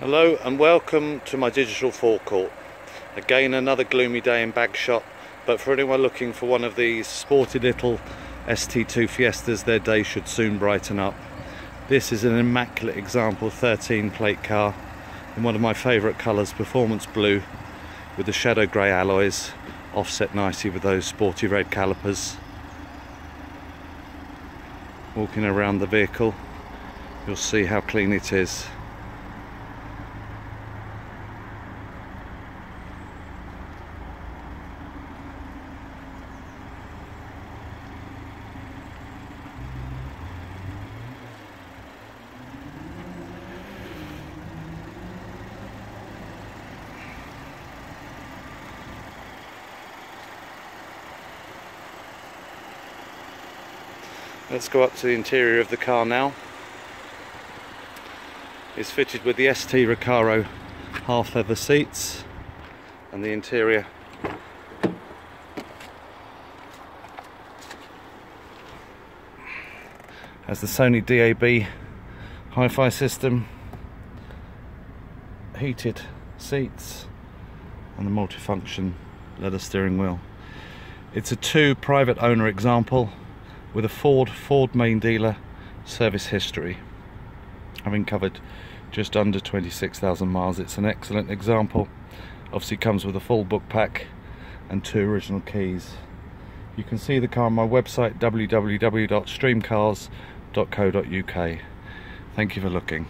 Hello and welcome to my digital forecourt. Again another gloomy day in Bagshot but for anyone looking for one of these sporty little ST2 Fiestas their day should soon brighten up. This is an immaculate example 13 plate car in one of my favourite colours performance blue with the shadow grey alloys offset nicely with those sporty red calipers. Walking around the vehicle you'll see how clean it is. Let's go up to the interior of the car now. It's fitted with the ST Recaro half leather seats and the interior has the Sony DAB hi-fi system, heated seats and the multifunction leather steering wheel. It's a two private owner example with a Ford Ford main dealer service history having covered just under 26,000 miles. It's an excellent example. Obviously comes with a full book pack and two original keys. You can see the car on my website www.streamcars.co.uk thank you for looking